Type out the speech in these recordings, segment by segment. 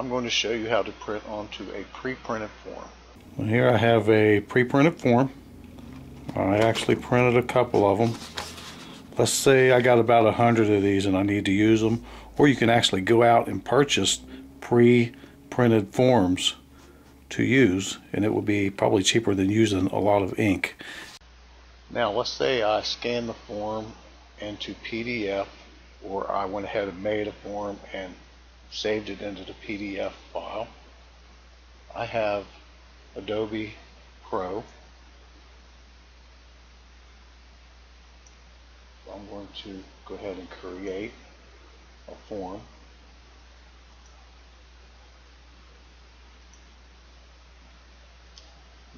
I'm going to show you how to print onto a pre-printed form. Well, here I have a pre-printed form. I actually printed a couple of them. Let's say I got about a hundred of these and I need to use them. Or you can actually go out and purchase pre-printed forms to use and it will be probably cheaper than using a lot of ink. Now let's say I scanned the form into PDF or I went ahead and made a form and saved it into the PDF file. I have Adobe Pro. So I'm going to go ahead and create a form.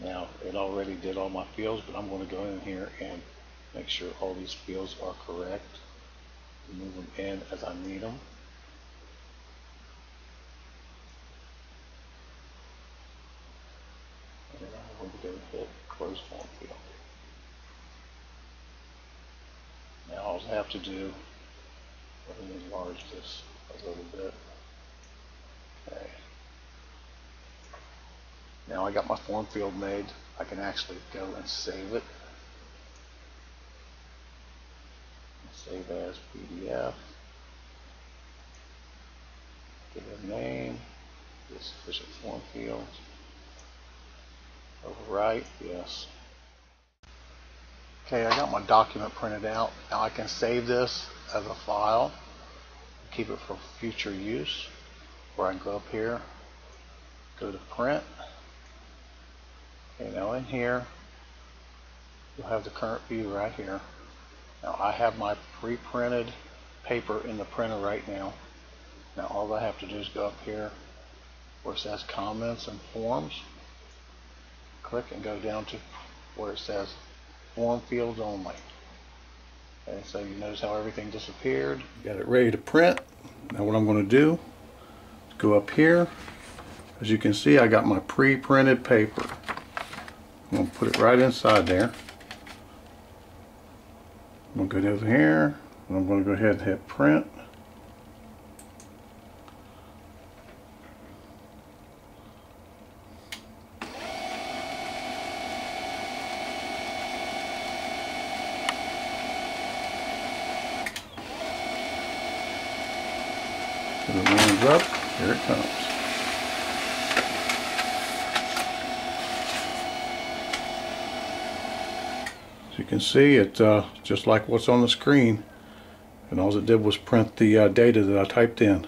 Now it already did all my fields, but I'm going to go in here and make sure all these fields are correct. Move them in as I need them. To. Now all I have to do, let me enlarge this a little bit. Okay. Now I got my form field made. I can actually go and save it. Save as PDF. Give it a name. This is official form field. Overwrite, yes. Okay, I got my document printed out. Now I can save this as a file. Keep it for future use. Where I can go up here, go to print. Okay, now in here, you'll have the current view right here. Now I have my pre-printed paper in the printer right now. Now all I have to do is go up here where it says comments and forms. Click and go down to where it says form fields only. Okay, so you notice how everything disappeared. Got it ready to print. Now what I'm going to do is go up here. As you can see I got my pre-printed paper. I'm going to put it right inside there. I'm going to go over here and I'm going to go ahead and hit print. It warms up, here it comes. As you can see, it's uh, just like what's on the screen. And all it did was print the uh, data that I typed in.